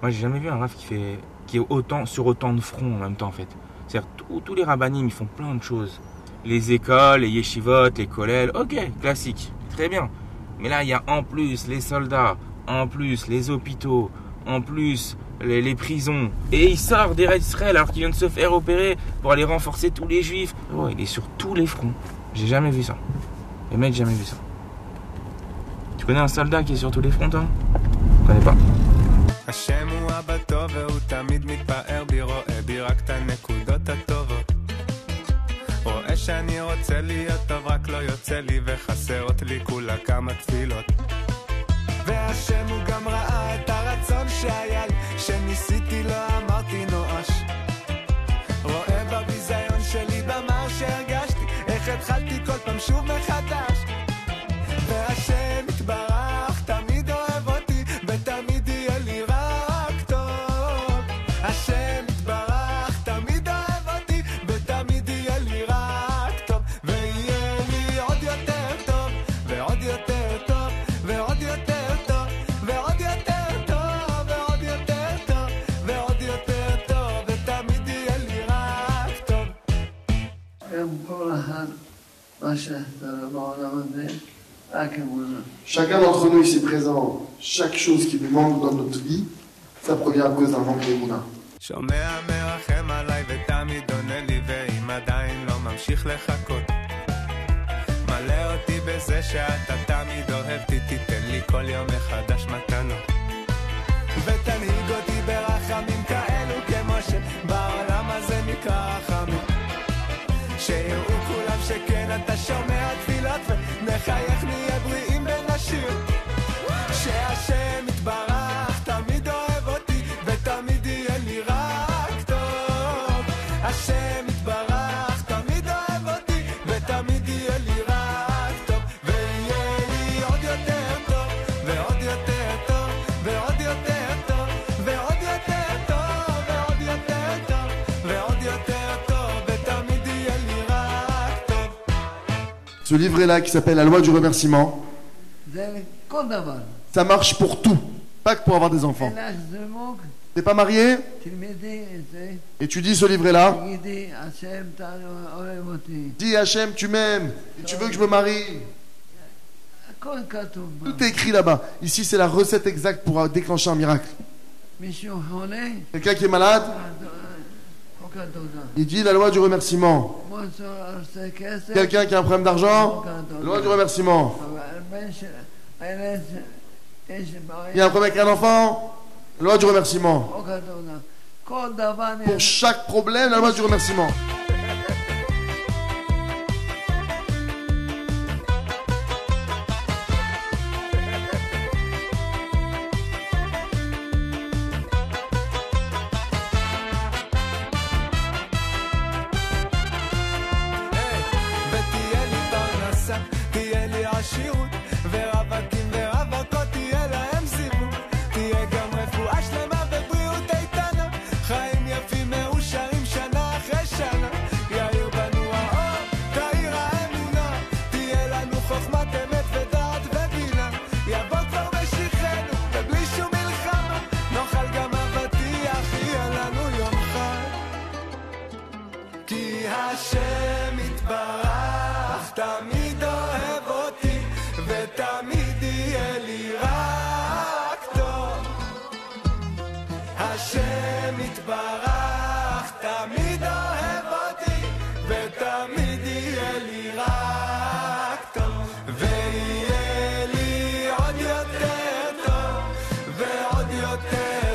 Moi, j'ai jamais vu un raf qui fait qui est autant sur autant de fronts en même temps en fait. C'est-à-dire tous- les rabbinim, ils font plein de choses. Les écoles, les yeshivot, les kollels, ok, classique, très bien. Mais là, il y a en plus les soldats, en plus les hôpitaux, en plus les, prisons. Et il sort des Israël alors qu'il vient de se faire opérer pour aller renforcer tous les juifs. Oh, il est sur tous les fronts. J'ai jamais vu ça. Les mecs, jamais vu ça. Tu connais un soldat qui est sur tous les fronts, toi? Je connais pas. השם הוא אבא טוב והוא תמיד מתפאר בי, רואה בי רק את הנקודות הטובות. רואה שאני רוצה להיות טוב, רק לא יוצא לי וחסרות לי כולה כמה תפילות. והשם הוא גם ראה את הרצון שהיה לי, שניסיתי לא אמרתי Chacun d'entre nous ici présent, chaque chose qui nous manque dans notre vie, ça provient à cause d'un manque d'émouna. שומע מרחם עליי ותמיד עונה לי ואם עדיין לא ממשיך לחכות מלא אותי בזה שאתה תמיד אוהב אותי תיתן לי כל יום מחדש מתנות אתה שומע תפילות ונחייך נהיה בריאים ונשיר. שהשם יתברך תמיד אוהב אותי ותמיד יהיה לי רק טוב. השם ce livret-là qui s'appelle La loi du remerciement, ça marche pour tout, pas que pour avoir des enfants. T'es pas marié? Et tu dis ce livret-là? Dis Hachem, tu m'aimes et tu veux que je me marie? Tout est écrit là-bas. Ici, c'est la recette exacte pour déclencher un miracle. Quelqu'un qui est malade, il dit la loi du remerciement. Quelqu'un qui a un problème d'argent, loi du remerciement. Il y a un problème avec un enfant, loi du remerciement. Pour chaque problème, la loi du remerciement. ותמיד יהיה לי רק טוב. השם יתברך תמיד אוהב אותי ותמיד יהיה לי רק טוב. ויהיה לי עוד יותר טוב ועוד יותר